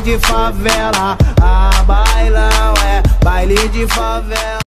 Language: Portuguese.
de favela. Ah, bailão é baile de favela.